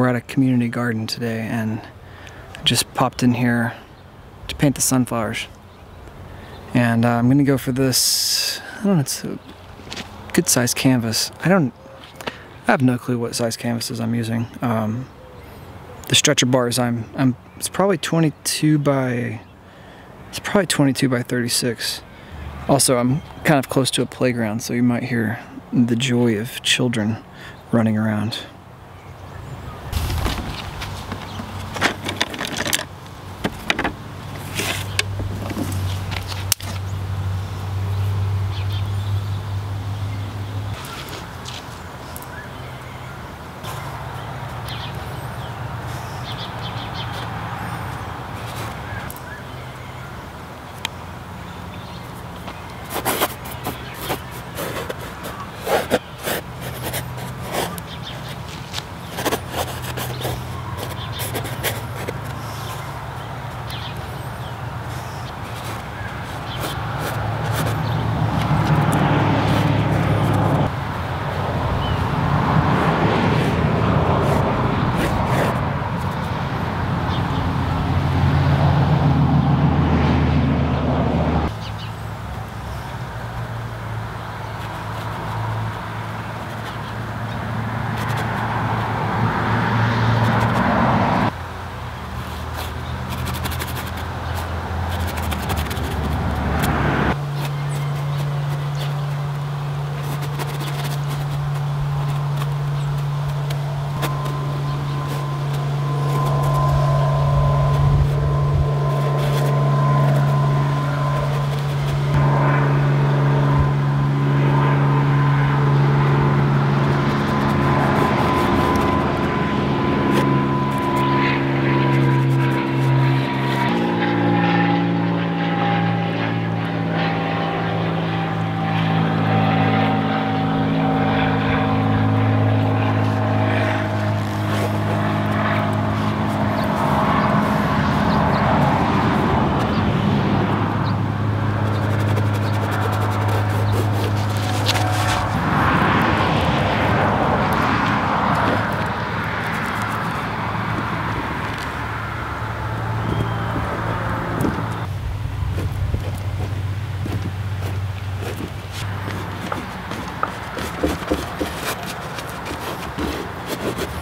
We're at a community garden today and I just popped in here to paint the sunflowers. And uh, I'm gonna go for this, I don't know, it's a good sized canvas. I don't, I have no clue what size canvases I'm using. Um, the stretcher bars, I'm, I'm, it's probably 22 by, it's probably 22 by 36. Also, I'm kind of close to a playground, so you might hear the joy of children running around. you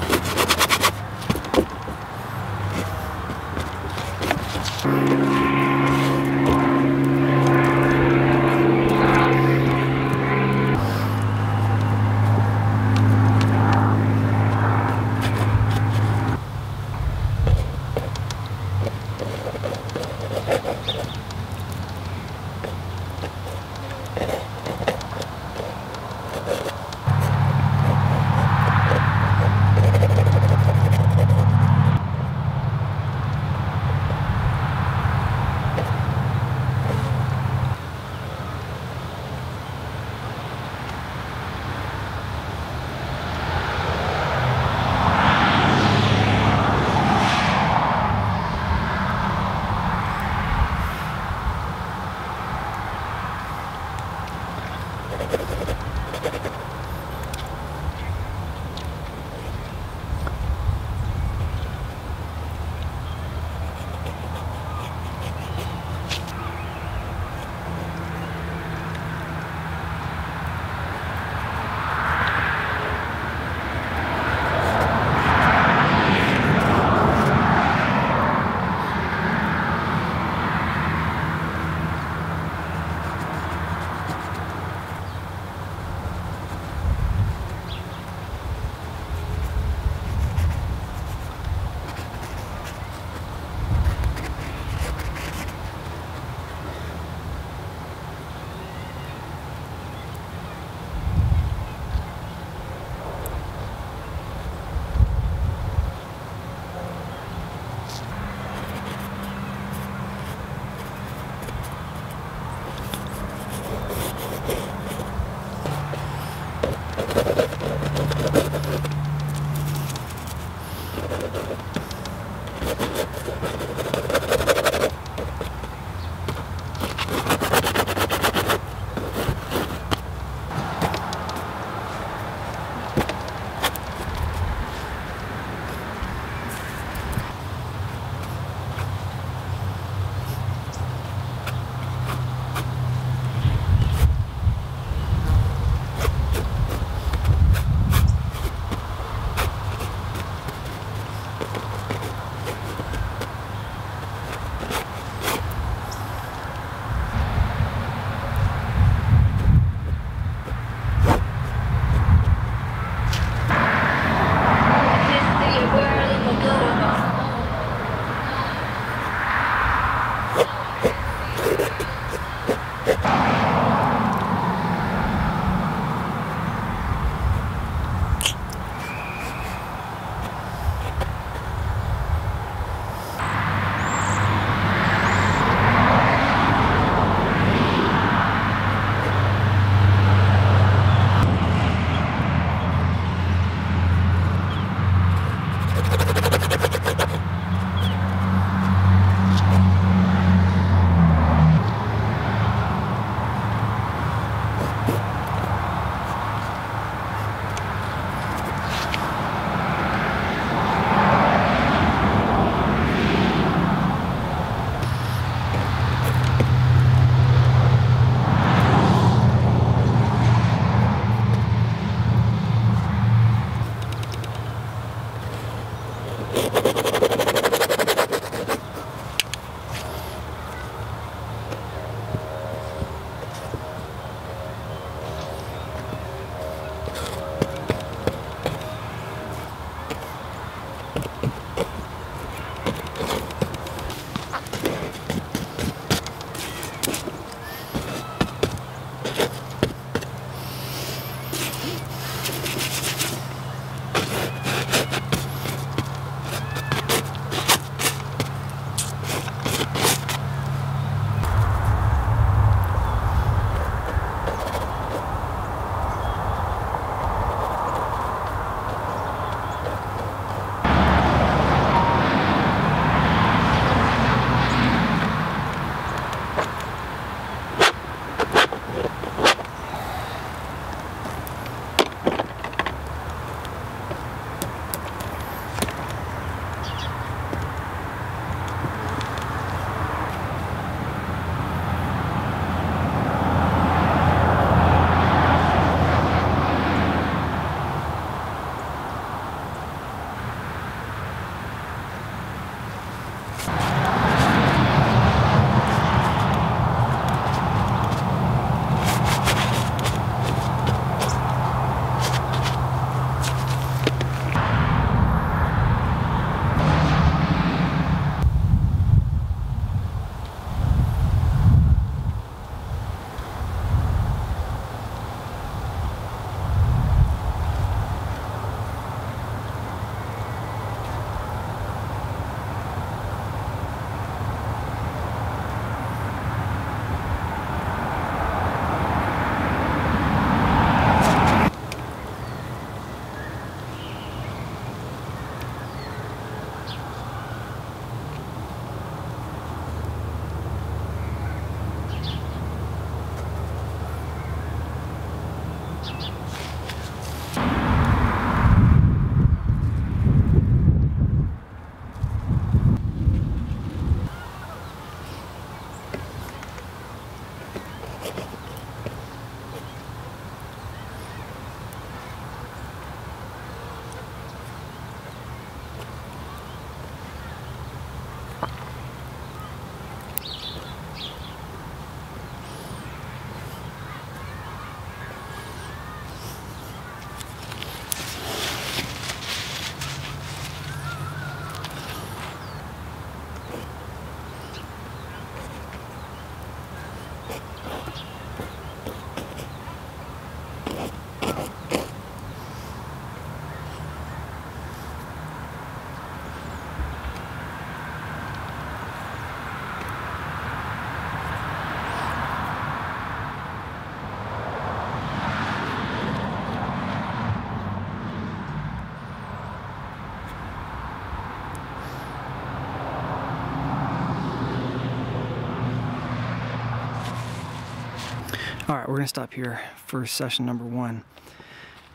All right, we're gonna stop here for session number one.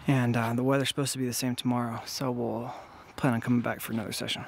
And uh, the weather's supposed to be the same tomorrow, so we'll plan on coming back for another session.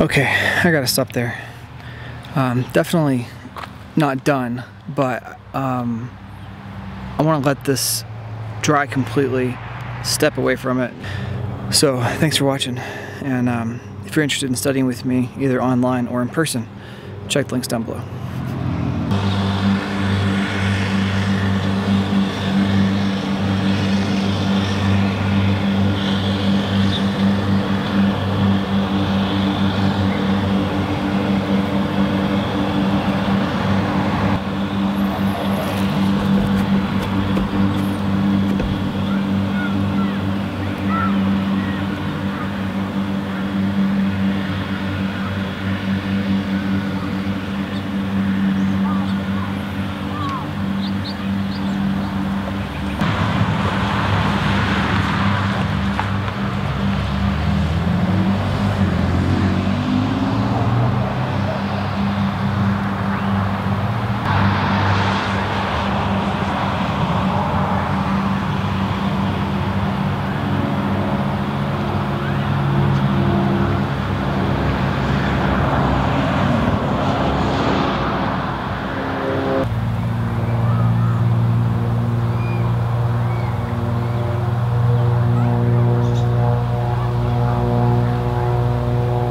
Okay, I gotta stop there. Um, definitely not done, but um, I want to let this dry completely, step away from it. So thanks for watching, and um, if you're interested in studying with me, either online or in person, check the links down below.